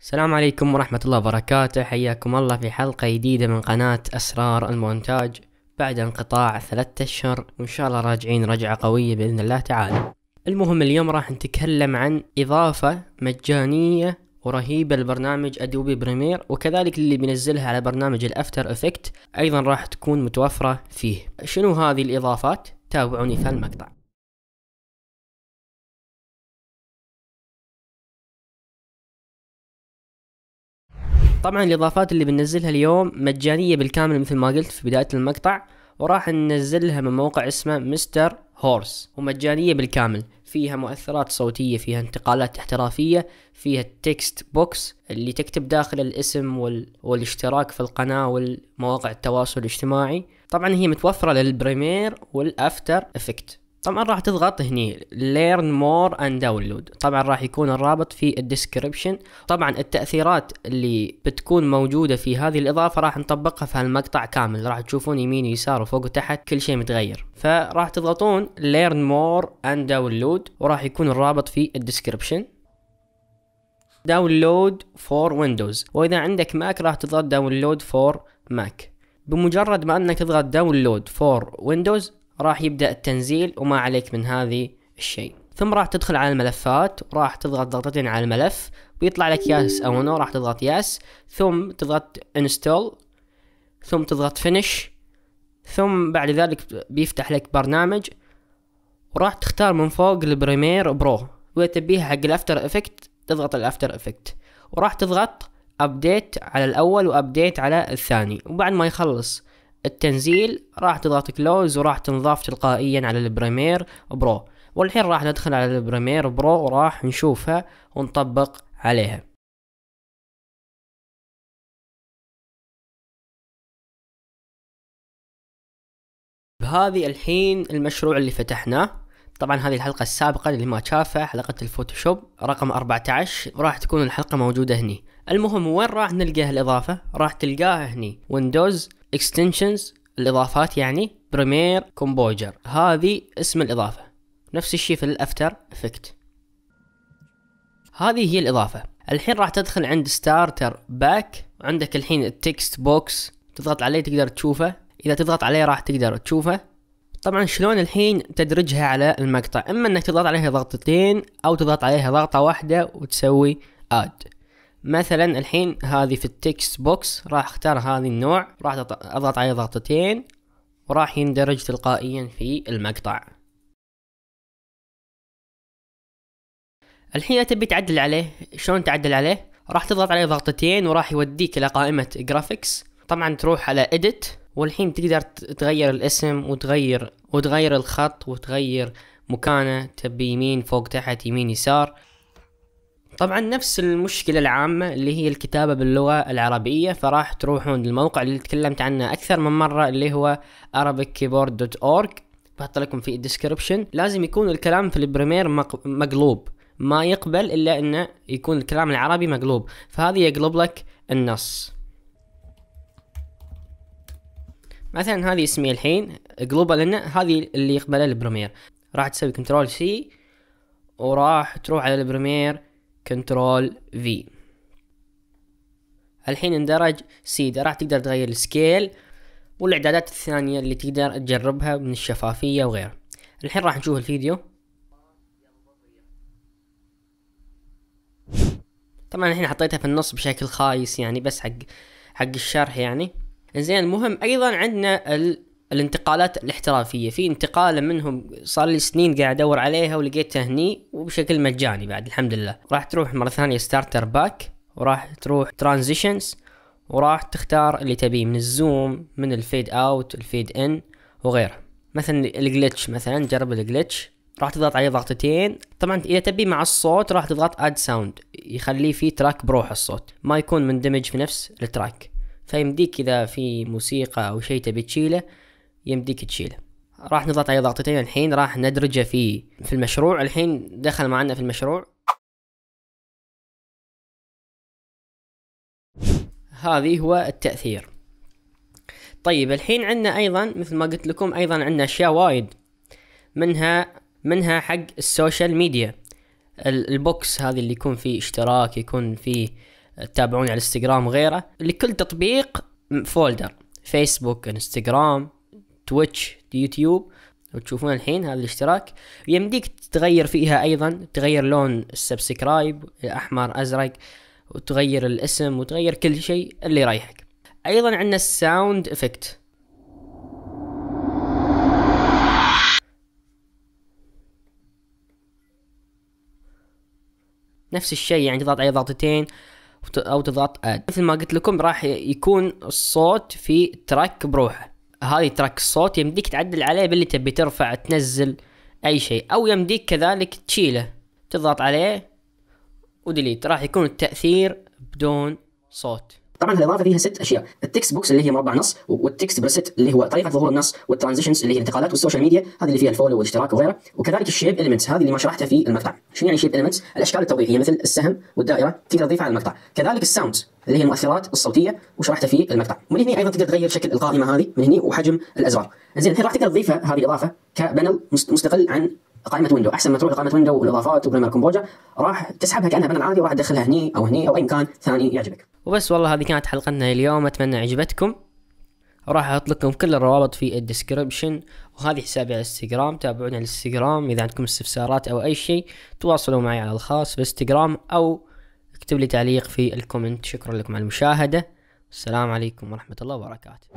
السلام عليكم ورحمة الله وبركاته. حياكم الله في حلقة جديدة من قناة أسرار المونتاج. بعد انقطاع ثلاثة أشهر وإن شاء الله راجعين رجعة قوية بإذن الله تعالى. المهم اليوم راح نتكلم عن إضافة مجانية ورهيبة لبرنامج Adobe Premiere وكذلك اللي بينزلها على برنامج ال After Effect أيضا راح تكون متوفرة فيه. شنو هذه الإضافات؟ تابعوني في المقطع طبعا الإضافات اللي بننزلها اليوم مجانية بالكامل مثل ما قلت في بداية المقطع وراح ننزلها من موقع اسمه Mister Horse ومجانية بالكامل. فيها مؤثرات صوتية فيها انتقالات احترافية فيها ال text box اللي تكتب داخل الاسم وال... والاشتراك في القناة والمواقع التواصل الاجتماعي. طبعا هي متوفرة لل Premiere وال After Effects طبعا راح تضغط هني. Learn more and download. طبعا راح يكون الرابط في ال description. طبعا التأثيرات اللي بتكون موجودة في هذه الإضافة راح نطبقها في هالمقطع كامل. راح تشوفون يمين ويسار وفوق وتحت كل شيء متغير. فراح تضغطون learn more and download وراح يكون الرابط في ال description. download for Windows وإذا عندك ماك راح تضغط download for Mac بمجرد ما أنك تضغط download for Windows راح يبدأ التنزيل وما عليك من هذه الشيء. ثم راح تدخل على الملفات وراح تضغط ضغطتين على الملف ويطلع لك yes أو no راح تضغط yes ثم تضغط install ثم تضغط finish ثم بعد ذلك بيفتح لك برنامج. وراح تختار من فوق ال Premiere Pro وإذا تبيها حق ال After Effects تضغط ال After Effects وراح تضغط update على الأول و update على الثاني وبعد ما يخلص التنزيل راح تضغط close وراح تنضاف تلقائيا على ال Premiere Pro. والحين راح ندخل على ال Premiere Pro وراح نشوفها ونطبق عليها. بهذه الحين المشروع اللي فتحناه طبعا هذه الحلقة السابقة اللي ما شافها حلقة ال Photoshop رقم 14 وراح تكون الحلقة موجودة هني. المهم وين راح نلقى الإضافة؟ راح تلقاها هني window extensions الإضافات يعني Premiere Composer هذه اسم الإضافة. نفس الشيء في ال After Effects هذه هي الإضافة. الحين راح تدخل عند Starter Pack وعندك الحين ال text box تضغط عليه تقدر تشوفه. إذا تضغط عليه راح تقدر تشوفه. طبعا شلون الحين تدرجها على المقطع؟ إما إنك تضغط عليها ضغطتين أو تضغط عليها ضغطة واحدة وتسوي add مثلا الحين هذه في ال text box راح أختار هذه النوع راح اضغط عليه ضغطتين وراح يندرج تلقائيا في المقطع. الحين تبي تعدل عليه شلون تعدل عليه؟ راح تضغط عليه ضغطتين وراح يوديك إلى قائمة جرافيكس طبعا تروح على edit والحين تقدر تغير الاسم وتغير وتغير الخط وتغير مكانه تبي يمين فوق تحت يمين يسار. طبعا نفس المشكلة العامة اللي هي الكتابة باللغة العربية فراح تروحون للموقع اللي تكلمت عنه أكثر من مرة اللي هو arabickeyboard.org بحط لكم في ال description لازم يكون الكلام في ال Premiere مقلوب. ما يقبل إلا أنه يكون الكلام العربي مقلوب. فهذه يقلب لك النص. مثلا هذه اسمي الحين. اقلبها لنا. هذه اللي يقبلها ال Premiere. راح تسوي control C وراح تروح على ال Premiere. control V الحين اندرج سيدة راح تقدر تغير ال scale والإعدادات الثانية اللي تقدر تجربها من الشفافية وغيره الحين راح نشوف الفيديو. طبعا الحين حطيتها في النص بشكل خايس يعني بس حق حق الشرح يعني. زين المهم أيضا عندنا ال... الانتقالات الاحترافية. في انتقالة منهم صار لي سنين قاعد أدور عليها ولقيتها هني وبشكل مجاني بعد الحمد لله. راح تروح مرة ثانية Starter Pack وراح تروح transitions وراح تختار اللي تبيه من ال zoom من ال fade out ال fade in وغيره مثلا ال glitch مثلا جرب ال glitch راح تضغط عليه ضغطتين. طبعا إذا تبي مع الصوت راح تضغط add sound يخليه في track بروحه الصوت. ما يكون مندمج في نفس ال track فيمديك إذا في موسيقى أو شيء تبي تشيله يمديك تشيله. راح نضغط عليه ضغطتين الحين راح ندرجه في في المشروع. الحين دخل معنا في المشروع. هذه هو التأثير. طيب الحين عندنا أيضا مثل ما قلت لكم أيضا عندنا أشياء وايد. منها منها حق ال social media. ال box هذه اللي يكون فيه اشتراك يكون فيه تتابعوني على الانستغرام وغيره. لكل تطبيق folder فيسبوك إنستغرام. Twitch يوتيوب وتشوفون الحين هذا الاشتراك. يمديك تغير فيها أيضا. تغير لون ال subscribe احمر أزرق. وتغير الاسم وتغير كل شيء اللي يريحك أيضا عندنا ال sound effect. نفس الشيء يعني تضغط عليه ضغطتين أو تضغط add مثل ما قلت لكم راح يكون الصوت في track بروحه. هذه track الصوت يمديك تعدل عليه باللي تبي ترفع تنزل أي شيء. أو يمديك كذلك تشيله تضغط عليه و delete راح يكون التأثير بدون صوت. طبعا الإضافة فيها ست أشياء ال text box اللي هي مربع نص وال text preset اللي هو طريقة ظهور النص وال transitions اللي هي الانتقالات وال social media هذه اللي فيها ال follow والاشتراك وغيره وكذلك ال shape elements هذه اللي ما شرحتها في المقطع. شنو يعني shape elements؟ الأشكال التوضيحيه مثل السهم والدائرة تقدر تضيفها على المقطع. كذلك ال sound اللي هي المؤثرات الصوتية وشرحتها في المقطع. ومن هنا أيضا تقدر تغير شكل القائمة هذه من هنا وحجم الأزرار. زين الحين راح تقدر تضيفها هذه الإضافة ك panel مستقل عن قائمة window أحسن ما تروح لقائمه window والاضافات و Premiere Composer راح تسحبها كأنها panel عادي وراح تدخلها هني أو هني أو أي مكان ثاني يعجبك. وبس والله هذه كانت حلقتنا اليوم أتمنى عجبتكم. راح أحط لكم كل الروابط في ال description وهذه حسابي على الإنستغرام. تابعوني على الإنستغرام إذا عندكم استفسارات أو أي شيء. تواصلوا معي على الخاص في الانستغرام أو اكتب لي تعليق في ال comment. شكرا لكم على المشاهدة. السلام عليكم ورحمة الله وبركاته.